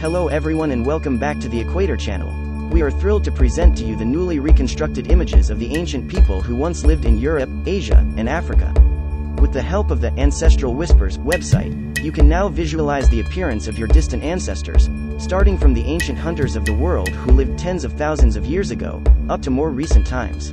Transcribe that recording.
Hello everyone and welcome back to the Equator Channel. We are thrilled to present to you the newly reconstructed images of the ancient people who once lived in Europe, Asia, and Africa. With the help of the Ancestral Whispers website, you can now visualize the appearance of your distant ancestors, starting from the ancient hunters of the world who lived tens of thousands of years ago, up to more recent times.